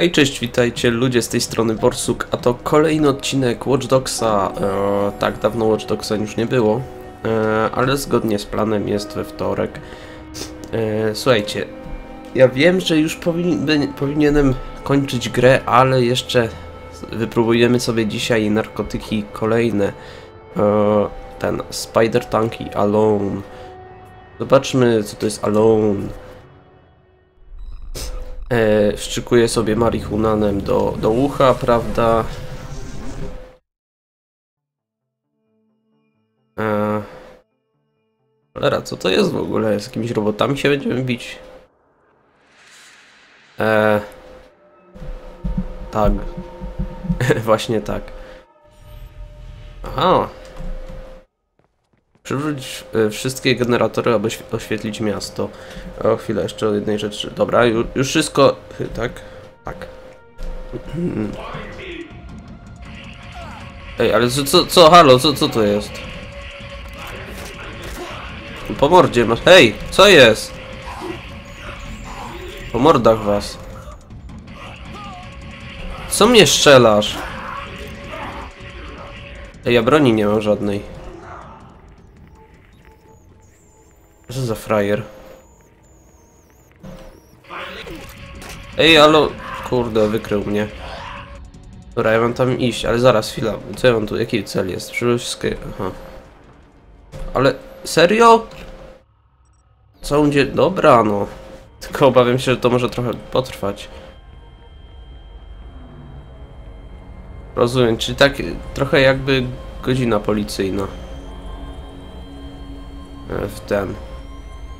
Hej, cześć, witajcie ludzie z tej strony Borsuk, a to kolejny odcinek Watch Dogsa. E, tak, dawno Watch Dogsa już nie było, e, ale zgodnie z planem jest we wtorek. E, słuchajcie, ja wiem, że już powin, powinienem kończyć grę, ale jeszcze wypróbujemy sobie dzisiaj narkotyki kolejne. E, ten Spider Tanki Alone. Zobaczmy, co to jest Alone. E, sobie marihunanem do, do ucha, prawda? E, cholera, co to jest w ogóle? Z jakimiś robotami się będziemy bić? E, tak. Właśnie tak. Aha. Przywróć e, wszystkie generatory, aby świe- oświetlić miasto. O, chwilę, jeszcze o jednej rzeczy. Dobra, już, już wszystko... Tak? Tak. Ej, ale co, co, co, halo, co, co to jest? Po mordzie masz... Hej, co jest? Po mordach was. Co mnie strzelasz? Ej, ja broni nie mam żadnej. Co za frajer? Ej, alo... Kurde, wykrył mnie. Dobra, ja mam tam iść, ale zaraz, chwila. Co ja mam tu? Jaki cel jest? Wszystkie... Aha. Ale... Serio? Co będzie... Dobra, no. Tylko obawiam się, że to może trochę potrwać. Rozumiem, czyli tak trochę jakby godzina policyjna. E, W ten...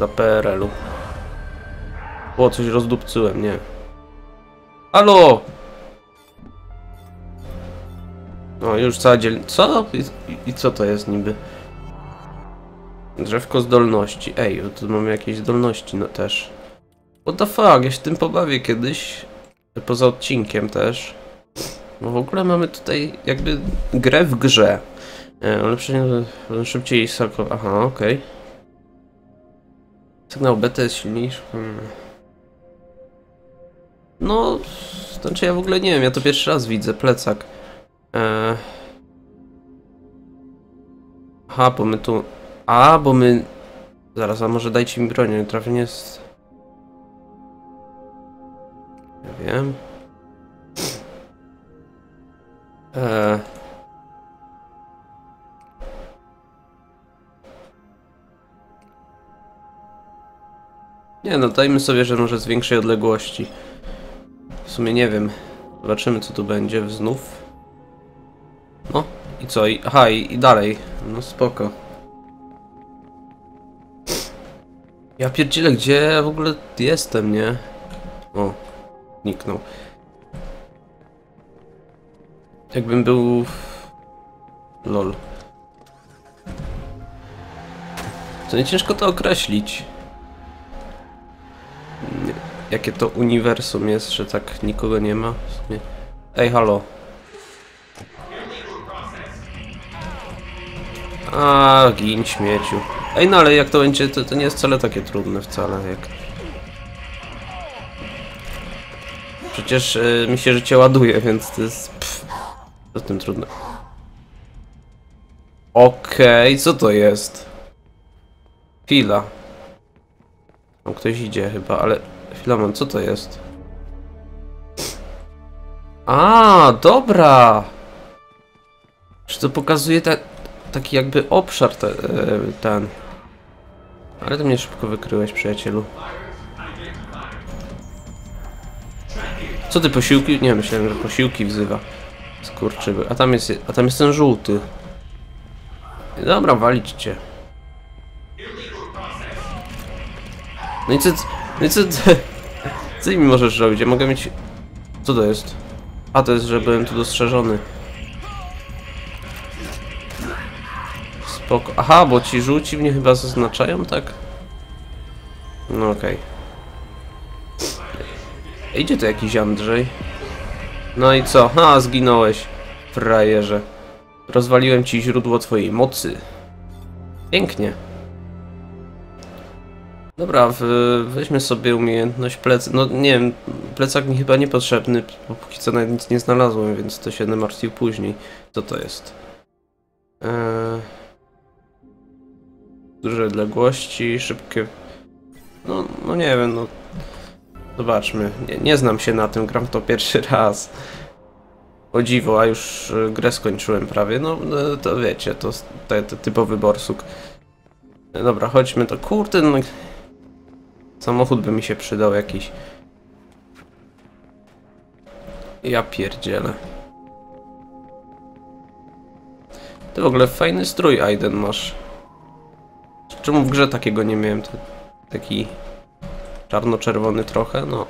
Za PRL-u. O, coś rozdupcyłem, nie. Halo! No, już cała dziel... Co? I, i, co to jest niby? Drzewko zdolności. Ej, tu mamy jakieś zdolności, no też. What the fuck, ja się tym pobawię kiedyś. Poza odcinkiem też. No w ogóle mamy tutaj jakby grę w grze. E, ale przynajmniej szybciej sako... Aha, okej. Sygnał beta jest silniejszy. Hmm. No, znaczy ja w ogóle nie wiem, ja to pierwszy raz widzę, plecak. Eee... Aha, bo my tu... A, bo my... Zaraz, a może dajcie mi broń, nie trafienie jest... Nie wiem. Eee... Nie no, dajmy sobie, że może z większej odległości. W sumie nie wiem. Zobaczymy co tu będzie znów. No i co? I, aha, i, i dalej. No spoko. Ja pierdzielę, gdzie w ogóle jestem, nie? O, niknął. Jakbym był... Lol. To nie ciężko to określić. Nie, jakie to uniwersum jest, że tak nikogo nie ma. Sumie. Ej, halo. A, gin śmieciu. Ej, no ale jak to będzie, to, to nie jest wcale takie trudne wcale, jak... Przecież y, mi się życie ładuje, więc to jest... Pff, w tym trudne? Okej, co to jest? Chwila. Tam ktoś idzie chyba, ale... Mam, co to jest? A, dobra! Czy to pokazuje te, taki jakby obszar te, e, ten... Ale ty mnie szybko wykryłeś, przyjacielu. Co ty, posiłki? Nie, myślałem, że posiłki wzywa. Skurczyby. A tam jest, a tam jest ten żółty. Dobra, walić cię. No i co, no co, co mi możesz robić? Ja mogę mieć... Co to jest? A, to jest, że byłem tu dostrzeżony. Spoko. Aha, bo ci żółci mnie chyba zaznaczają, tak? No okej. Okay. Idzie tu jakiś Andrzej. No i co? Ha, zginąłeś, frajerze. Rozwaliłem ci źródło twojej mocy. Pięknie. Dobra, weźmy sobie umiejętność plec. No nie wiem, plecak mi chyba niepotrzebny, bo póki co nawet nic nie znalazłem, więc to się martwił później. Co to jest? Eee... Duże odległości, szybkie... No, no nie wiem, no... Zobaczmy. Nie, nie znam się na tym, gram to pierwszy raz. O dziwo, a już e, grę skończyłem prawie. No, no to wiecie, to, to, to typowy borsuk. E, Dobra, chodźmy to. Kurde, no... Samochód by mi się przydał jakiś. Ja pierdzielę. Ty w ogóle fajny strój Aiden masz. Czemu w grze takiego nie miałem? Taki czarno-czerwony trochę, no.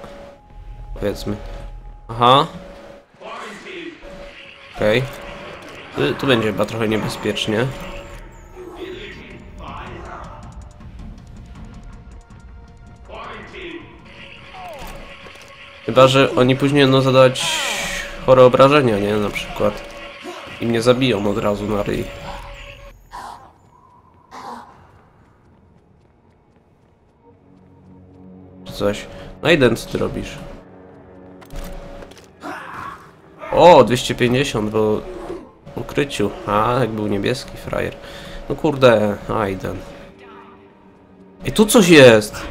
Powiedzmy. Aha. Okej. Tu, tu będzie chyba trochę niebezpiecznie. Chyba, że oni później będą zadawać chore obrażenia, nie? Na przykład. I mnie zabiją od razu na ryj. Coś. Najden, co ty robisz? O, 250, bo ukryciu. A, jak był niebieski frajer. No kurde, Aiden. I tu coś jest!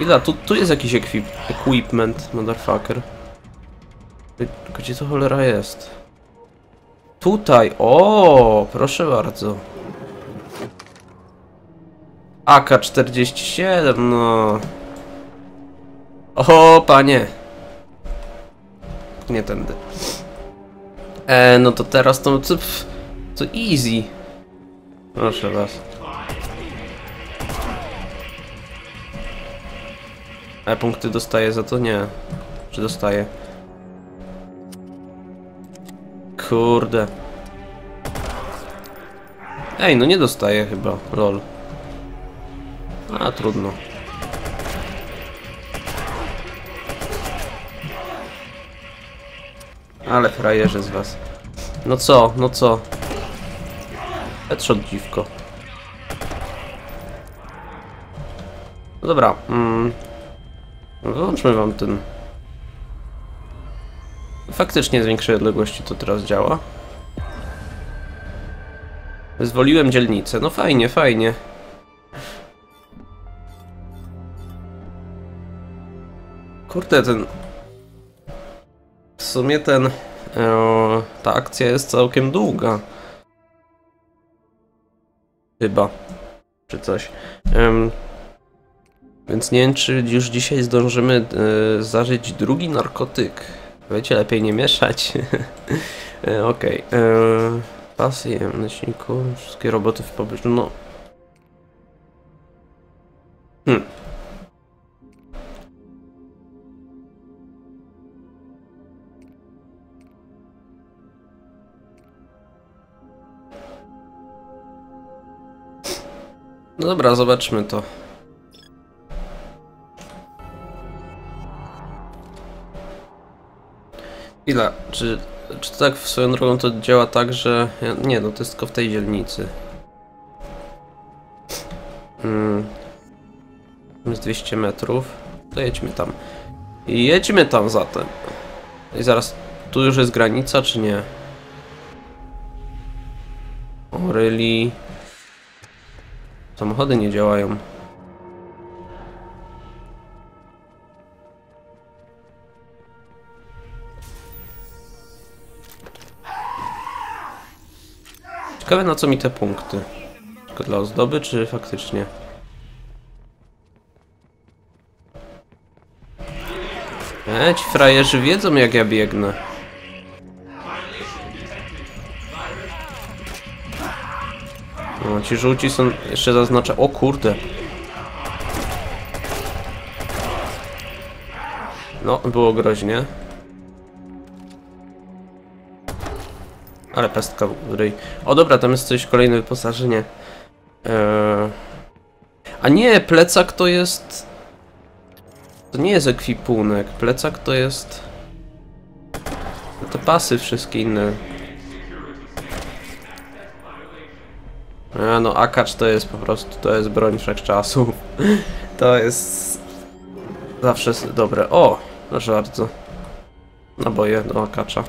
Ila, tu, tu jest jakiś equip equipment, motherfucker. Gdzie to cholera jest? Tutaj, o, proszę bardzo. AK-47, no. O, panie. Nie tędy. E, no to teraz to, to, to easy. Proszę was. A punkty dostaję za to? Nie. Czy dostaję? Kurde. Ej, no nie dostaję chyba. Lol. A, trudno. Ale frajerzy z was. No co, no co? Headshot dziwko. No dobra, mm. Wyłączmy wam ten. Faktycznie z większej odległości to teraz działa. Wyzwoliłem dzielnicę. No fajnie, fajnie. Kurde, ten... W sumie ten... E, ta akcja jest całkiem długa. Chyba. Czy coś. Em, więc nie wiem, czy już dzisiaj zdążymy e, zażyć drugi narkotyk. Wiecie, lepiej nie mieszać. e, Okej. Okay. Pasy, myślniku, wszystkie roboty w pobliżu. No. Hmm. No dobra, zobaczmy to. Ile? Czy, czy to tak w swoją drogą to działa tak, że... Nie, no to jest tylko w tej dzielnicy. Mm. Tam Jest 200 metrów. To jedźmy tam. Jedźmy tam zatem. I zaraz, tu już jest granica, czy nie? O, really? Samochody nie działają. Ciekawe na co mi te punkty. Tylko dla ozdoby, czy faktycznie? E, ci frajerzy wiedzą jak ja biegnę. No, ci żółci są jeszcze zaznacza. O kurde. No, było groźnie. Ale pestka w ryj. O dobra, tam jest coś, kolejne wyposażenie. Eee... A nie, plecak to jest... To nie jest ekwipunek. Plecak to jest... To pasy wszystkie inne. A no, akacz to jest po prostu, to jest broń wszechczasów. To jest zawsze dobre. O, proszę bardzo. Naboje do akacza.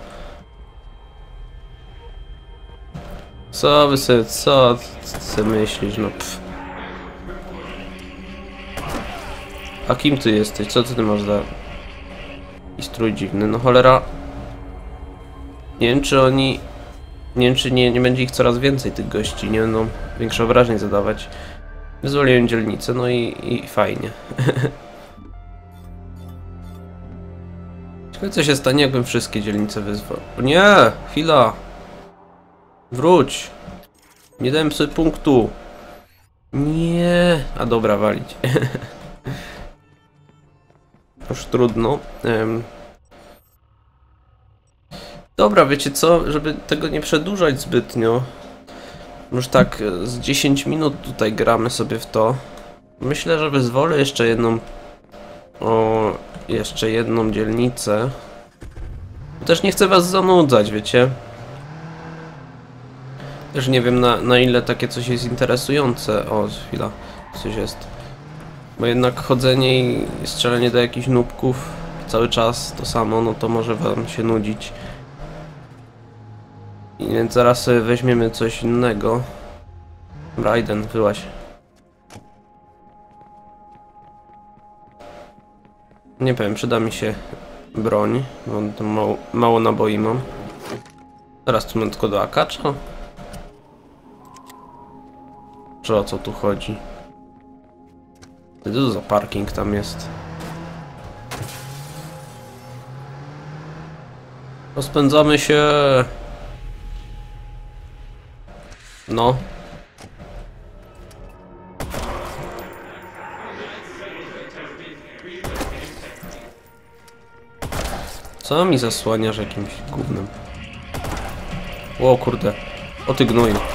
Co wy sobie, co ty myślisz, no pff. A kim ty jesteś? Co ty masz za... I strój dziwny, no cholera. Nie wiem czy oni... Nie wiem czy nie, nie będzie ich coraz więcej tych gości, nie będą większe obrażeń zadawać. Wyzwoliłem dzielnicę, no i, i fajnie. Ciekawe co się stanie jakbym wszystkie dzielnice wyzwał. Nie! Chwila! Wróć! Nie dałem sobie punktu. Nie. A dobra, walić. Już trudno. Em. Dobra, wiecie co? Żeby tego nie przedłużać zbytnio. Już tak e, z 10 minut tutaj gramy sobie w to. Myślę, że wyzwolę jeszcze jedną. O, jeszcze jedną dzielnicę. Też nie chcę was zanudzać, wiecie? Też nie wiem na, na ile takie coś jest interesujące. O, chwila, coś jest. Bo jednak chodzenie i strzelanie do jakichś nubków cały czas to samo, no to może wam się nudzić. I więc zaraz weźmiemy coś innego. Raiden, wyłaś. Nie powiem, przyda mi się broń, bo mało, mało naboi mam. Teraz tu mam tylko do akacza. Czy o co tu chodzi? Co to za parking tam jest? Rozpędzamy się. No. Co mi zasłaniasz jakimś gównem? O kurde. O ty gnoju.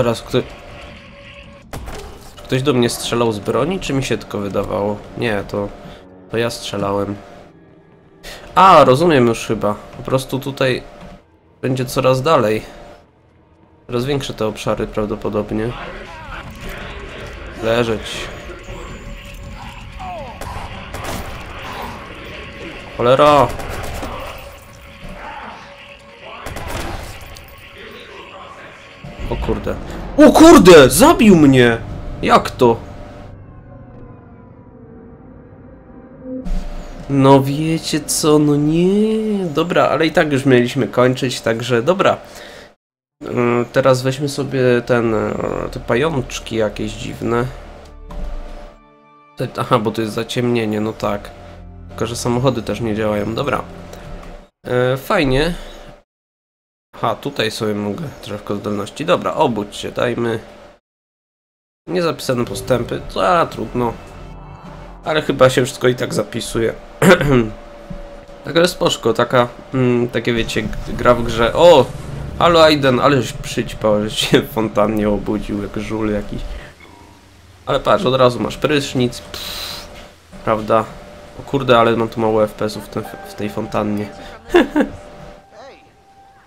Zaraz, kto... Czy ktoś do mnie strzelał z broni, czy mi się tylko wydawało? Nie, to... To ja strzelałem. A, rozumiem już chyba. Po prostu tutaj... Będzie coraz dalej. Rozwiększę te obszary prawdopodobnie. Leżeć. Cholera! O kurde. O kurde! Zabił mnie! Jak to? No wiecie co, no nie. Dobra, ale i tak już mieliśmy kończyć, także dobra. Mm, Teraz weźmy sobie ten, e, te pajączki jakieś dziwne. Aha, bo to jest zaciemnienie, no tak. Tylko, że samochody też nie działają, dobra. E, fajnie. Aha, tutaj sobie mogę drzewko zdolności. Dobra, obudź się, dajmy. Niezapisane postępy, a trudno. Ale chyba się wszystko i tak zapisuje. Taka jest spoczko, taka, mm, takie wiecie, gra w grze. O! Halo Aiden, aleś przyćpał, że się fontannie obudził, jak żul jakiś. Ale patrz, od razu masz prysznic, pff, prawda? O kurde, ale mam tu mało FPS-ów w, w tej fontannie.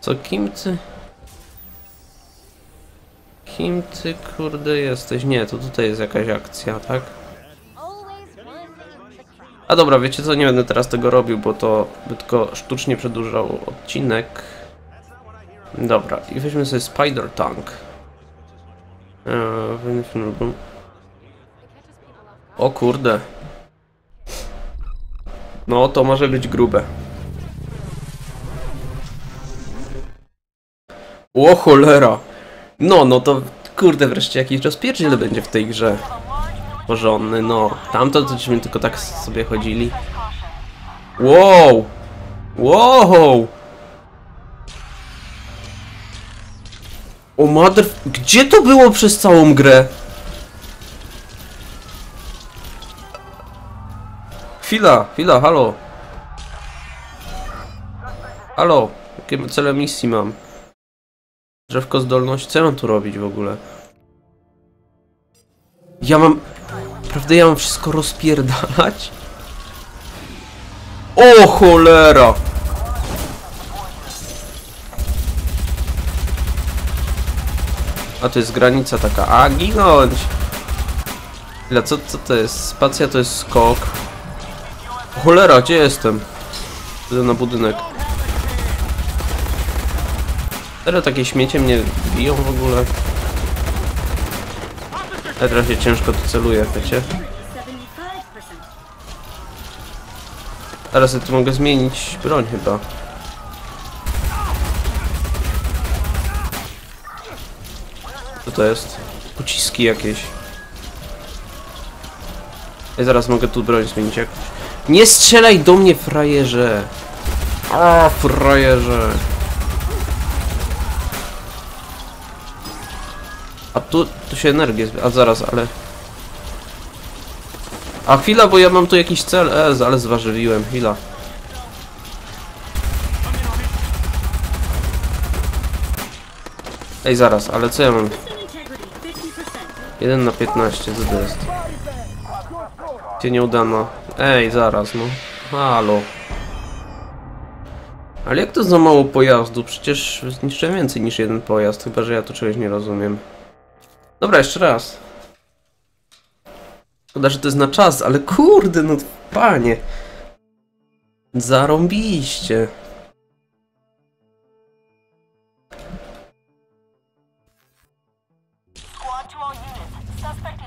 Co, kim ty? Kim ty, kurde, jesteś? Nie, to tutaj jest jakaś akcja, tak? A dobra, wiecie co, nie będę teraz tego robił, bo to by tylko sztucznie przedłużał odcinek. Dobra, i weźmy sobie Spider Tank. Eee, O kurde. No, to może być grube. O cholera! No, no to kurde, wreszcie jakiś rozpierdziel będzie w tej grze. Porządny, no. Tamto to żeśmy tylko tak sobie chodzili. Wow! Wow! O mother... Gdzie to było przez całą grę? Chwila, chwila, halo. Halo, jakie cele misji mam? Drzewko zdolność, co ja mam tu robić w ogóle? Ja mam... Prawda, ja mam wszystko rozpierdalać? O cholera! A to jest granica taka. A, ginąć! Dla co, co to jest? Spacja to jest skok. Cholera, gdzie jestem? Idę na budynek. Teraz takie śmiecie mnie biją w ogóle. Ja teraz się ciężko tu celuję, wiecie? 75%. Teraz ja tu mogę zmienić broń chyba. Co to jest? Pociski jakieś. Ja zaraz mogę tu broń zmienić jakąś. Nie strzelaj do mnie, frajerze! O, frajerze! A tu, tu się energię zbiera. A zaraz, ale... A chwila, bo ja mam tu jakiś cel. E, ale zważywiłem. Chwila. Ej, zaraz, ale co ja mam? System integrity 50%. 1 na 15, co to jest? Cię nie udano. Ej, zaraz, no. Halo. Ale jak to za mało pojazdu? Przecież zniszczyłem więcej niż jeden pojazd, chyba że ja tu czegoś nie rozumiem. Dobra, jeszcze raz. Szkoda, że to jest na czas, ale kurde, no panie. Zarąbiście.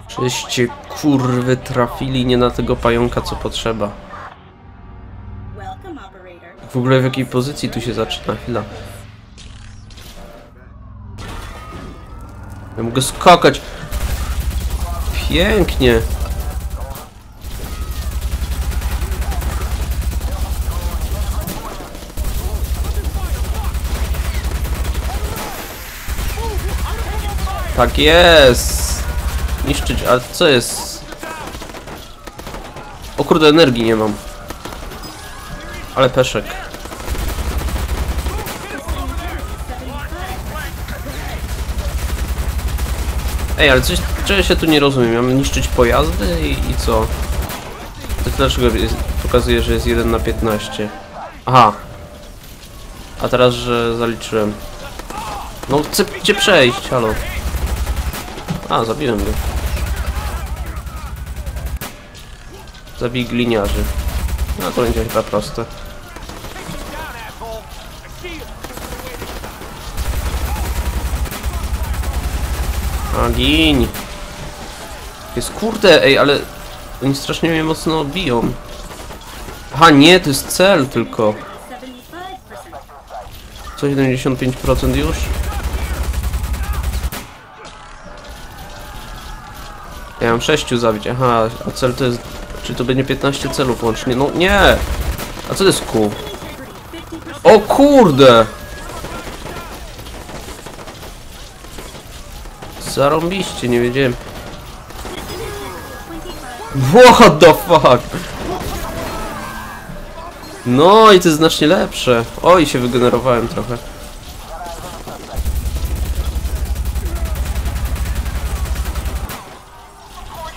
Czyście kurwy trafili nie na tego pająka co potrzeba. W ogóle w jakiej pozycji tu się zaczyna? Chwila. Ja mogę skakać. Pięknie. Tak jest. Niszczyć, a co jest? O kurde, energii nie mam. Ale peszek. Ej, ale coś, czego się tu nie rozumiem. Mamy niszczyć pojazdy i, i co? To dlaczego jest, pokazuje, że jest 1 na 15? Aha. A teraz, że zaliczyłem. No chcę cię przejść, halo. A, zabiłem go. Zabij gliniarzy. No to będzie chyba proste. A gin! Jest kurde, ej, ale oni strasznie mnie mocno biją. Aha, nie, to jest cel tylko. 75%. Co 75% już? Ja mam 6 zabić, aha, a cel to jest... Czy to będzie 15 celów łącznie? No nie! A co to jest 50%. O kurde! Zarąbiście, nie wiedziałem. System integrity 25%. What the fuck? No i to jest znacznie lepsze. Oj, się wygenerowałem trochę.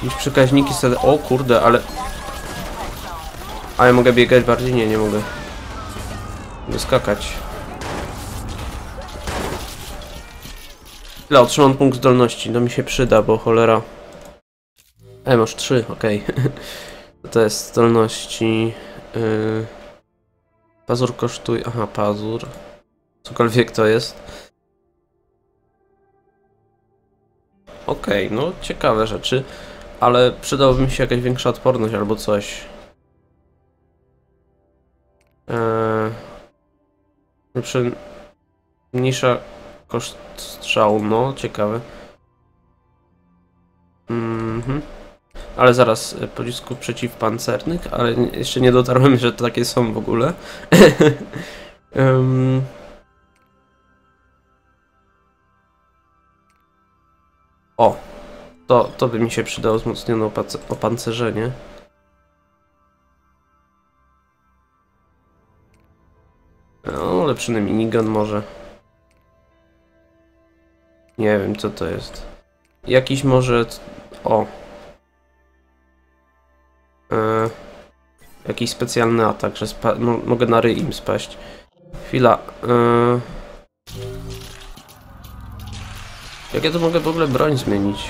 Już przekaźniki sobie... O kurde, ale... A ja mogę biegać bardziej? Nie, nie mogę. Mogę skakać. Ile otrzymam punkt zdolności? To mi się przyda, bo cholera... E, masz trzy, okej. to jest zdolności... Yy... Pazur kosztuje... Aha, pazur. Cokolwiek to jest. Okej, no ciekawe rzeczy. Ale przydałoby mi się jakaś większa odporność albo coś. Eee... Znaczy... Mniejsza koszt strzału, no ciekawe. Mhm. Ale zaraz, e, pocisków przeciwpancernych, ale jeszcze nie dotarłem, że to takie są w ogóle. Em. O, to, to by mi się przydało wzmocnione opancerzenie. No, lepszy minigun może. Nie wiem, co to jest. Jakiś może... O. E, jakiś specjalny atak, że spa- mo mogę na ryj im spaść. Chwila. E, Jak ja to mogę w ogóle broń zmienić?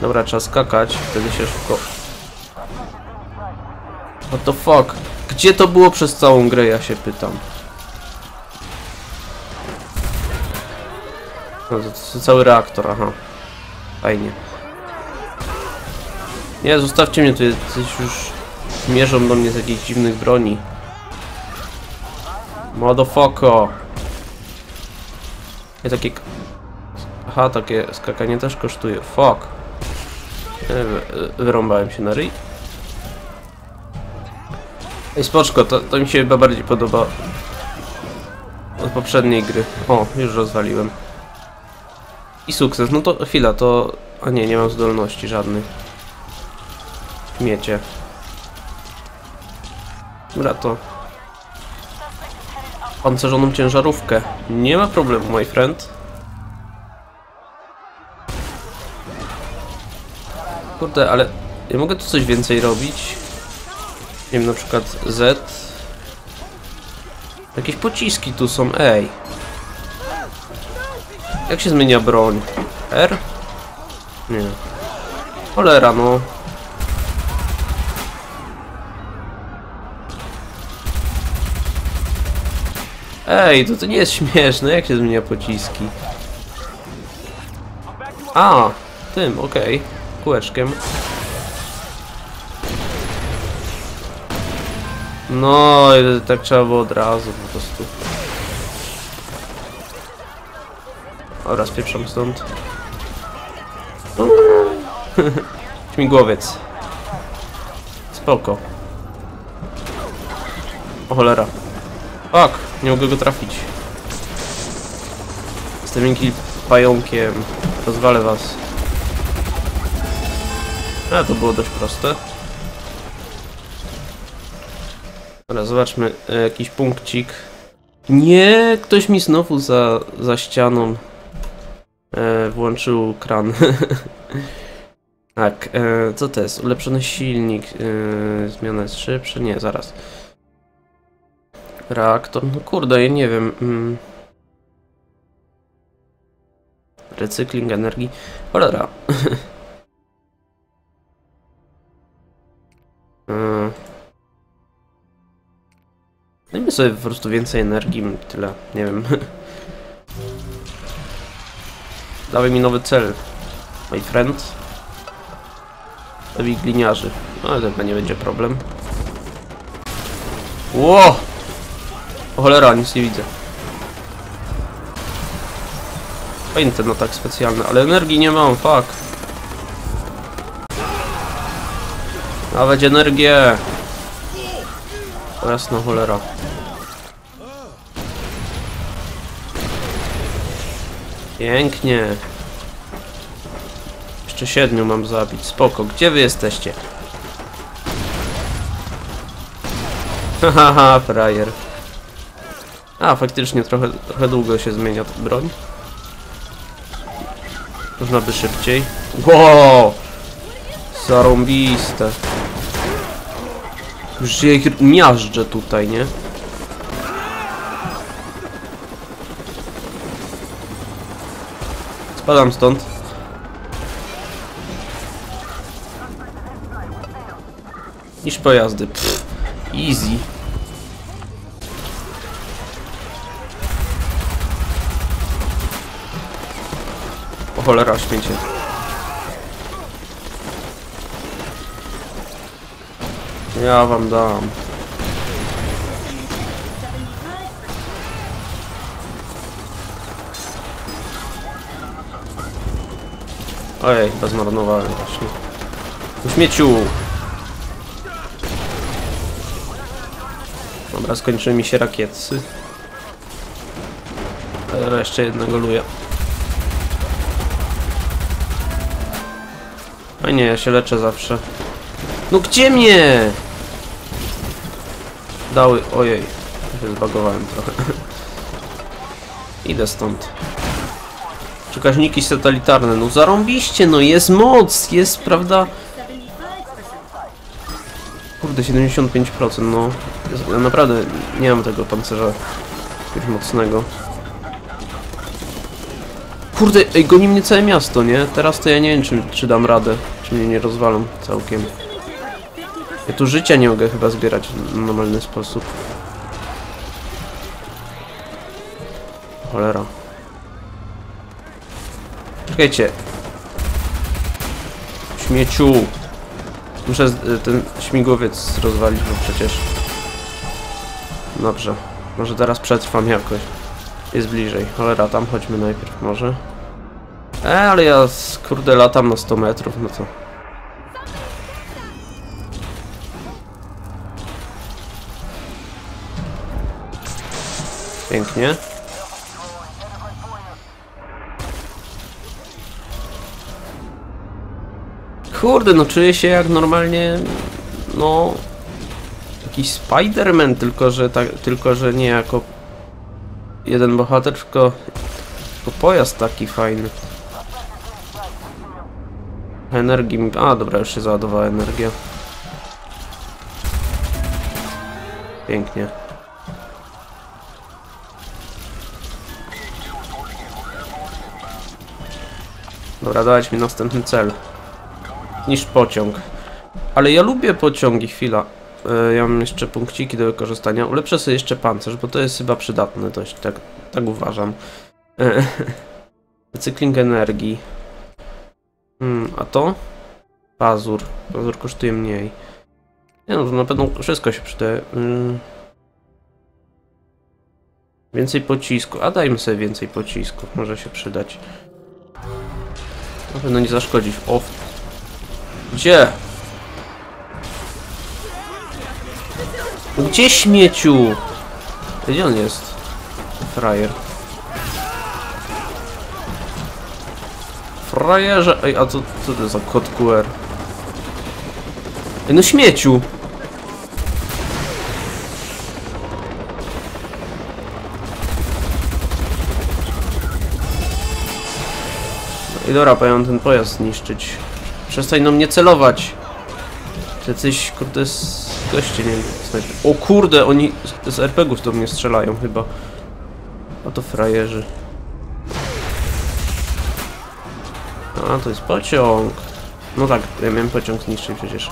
Dobra, trzeba skakać, wtedy się szybko... What the fuck? Gdzie to było przez całą grę, ja się pytam. Cały reaktor, aha. Fajnie. Nie, zostawcie mnie tu, coś już mierzą do mnie z jakichś dziwnych broni. Motherfucker. Ja takie... Aha, takie skakanie też kosztuje. Fuck. Nie, wy- wyrąbałem się na ryj. Ej, spoczko, to, to mi się chyba bardziej podoba od poprzedniej gry. O, już rozwaliłem. I sukces. No to chwila, to... A nie, nie mam zdolności żadnych. Miecie. Dobra, to... Pancerzoną ciężarówkę. Nie ma problemu, my friend. Kurde, ale ja mogę tu coś więcej robić. Nie wiem, na przykład Z. Jakieś pociski tu są, ej. Jak się zmienia broń? R? Nie. Cholera, no. Ej, to, to nie jest śmieszne, jak się zmienia pociski? A, tym, okej. Kółeczkiem. No, tak trzeba było od razu po prostu. Oraz pieprzam stąd. Śmigłowiec. Spoko. O cholera. Fuck, nie mogę go trafić. Jestem miękkim pająkiem. Rozwalę was. A, to było dość proste. Dobra, zobaczmy. e, Jakiś punkcik. Nie, ktoś mi znowu za, za ścianą e, włączył kran. tak, e, co to jest? Ulepszony silnik. E, zmiana jest szybsza? Nie, zaraz. Reaktor, no kurde, ja nie wiem. Mm. Recykling energii. Cholera. Mm. Dajmy sobie po prostu więcej energii, tyle, nie wiem. Dawaj mi nowy cel, my friend. Zabij gliniarzy. No ale chyba nie będzie problem. Ło! O cholera, nic nie widzę. Fajny ten atak specjalny, ale energii nie mam, fuck. Dawać energię! O jasna cholera. Pięknie. Jeszcze siedmiu mam zabić, spoko. Gdzie wy jesteście? Hahaha, frajer. A, faktycznie trochę, trochę długo się zmienia broń. Można by szybciej. Wow! Zarąbiste. Już ich miażdżę tutaj, nie? Spadam stąd. Niż pojazdy. Pff, easy. O cholera. Ja wam dam. Ojej, chyba zmarnowałem właśnie. Tu śmieciu! Dobra, skończyły mi się rakietsy. Ale jeszcze jednego luję. A nie, ja się leczę zawsze. No gdzie mnie? Dały, ojej. Zbagowałem trochę. Idę stąd. Przekaźniki satelitarne, no zarąbiście, no jest moc, jest, prawda? 75%. Kurde, 75%, no. Jest, ja naprawdę nie mam tego pancerza jakiegoś mocnego. kurde, ej, goni mnie całe miasto, nie? Teraz to ja nie wiem, czy, czy dam radę. Czy mnie nie rozwalą całkiem. Ja tu życia nie mogę chyba zbierać w normalny sposób. Cholera. Czekajcie. Śmieciu. Muszę y, ten śmigłowiec rozwalić, bo przecież... Dobrze. Może teraz przetrwam jakoś. Jest bliżej. Cholera, tam chodźmy najpierw może. E, ale ja kurde latam na 100 metrów, no to... Pięknie. Kurde, no czuję się jak normalnie, no... Jakiś Spider-Man, tylko że, tak, tylko że nie jako jeden bohater, tylko, tylko pojazd taki fajny. Energii mi... A, dobra, już się załadowała energia. Pięknie. Dobra, dać mi następny cel. Niż pociąg. Ale ja lubię pociągi, chwila. E, ja mam jeszcze punkciki do wykorzystania. Ulepszę sobie jeszcze pancerz, bo to jest chyba przydatne dość, tak, tak uważam. Recykling energii. Hmm, a to? Pazur. Pazur kosztuje mniej. Nie no, na pewno wszystko się przydaje. Mm. Więcej pocisku. A dajmy sobie więcej pocisku. Może się przydać. Na pewno nie zaszkodzi. O. Gdzie? Gdzie śmieciu? Gdzie on jest? Frajer. Frajerze. Ej, a co, co to za kod QR? Ej, no śmieciu! No i dobra, pojadę ten pojazd zniszczyć. Przestań no mnie celować. Jacyś, kurde, z goście, nie wiem. O kurde, oni z, z RPGów do mnie strzelają chyba. A to frajerzy. A, to jest pociąg. No tak, ja miałem pociąg zniszczyć przecież.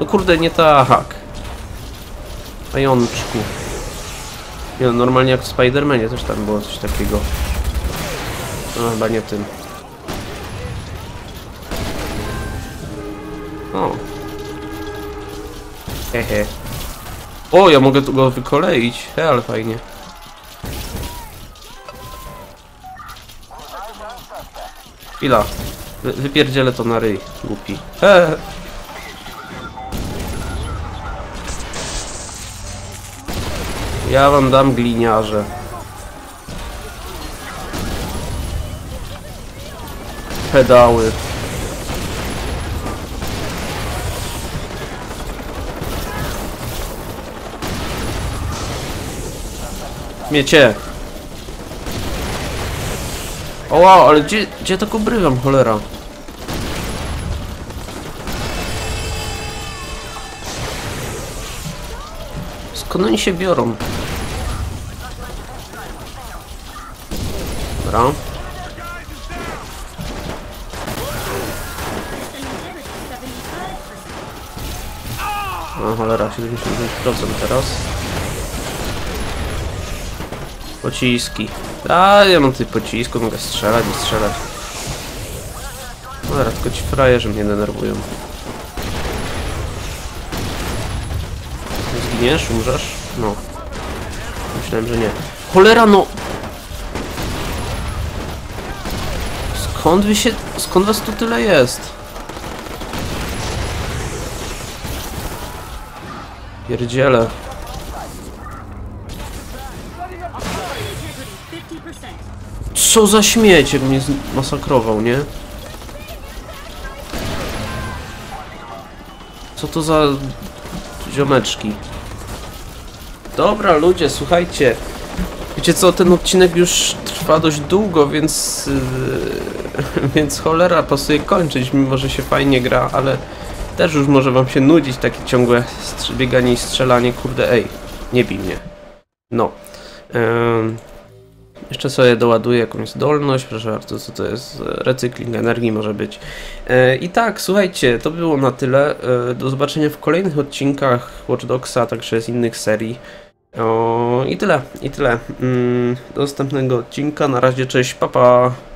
No kurde, nie tak. Pajączku. Nie no, normalnie jak w Spidermanie też tam było coś takiego. No chyba nie tym. O. Hehe. O, ja mogę go wykoleić. He, ale fajnie. Chwila. Wy, wypierdzielę to na ryj, głupi. He. Ja wam dam gliniarze. Pedały. Miecie. O wow, ale gdzie, gdzie tak obrywam, cholera? Skąd oni się biorą? Dobra. O cholera, 75% teraz. Pociski. A, ja mam tutaj pocisku, mogę strzelać i strzelać. Dobra, tylko ci frajerzy mnie denerwują. Zginiesz? Umrzesz? No. Myślałem, że nie. Cholera, no! Skąd wy się... Skąd was tu tyle jest? Pierdziele. Co za śmieć, jak mnie masakrował, nie? Co to za ziomeczki? Dobra, ludzie, słuchajcie. Wiecie co, ten odcinek już trwa dość długo, więc... Yy, więc cholera pasuje kończyć, mimo że się fajnie gra, ale też już może wam się nudzić takie ciągłe bieganie i strzelanie. Kurde, ej, nie bij mnie. No. Ym, Jeszcze sobie doładuję jakąś zdolność, proszę bardzo, co to jest? Recykling energii może być. E, I tak, słuchajcie, to było na tyle. E, do zobaczenia w kolejnych odcinkach Watch Dogsa, także z innych serii. I tyle, i tyle. Mm, do następnego odcinka. Na razie, cześć, papa. Pa.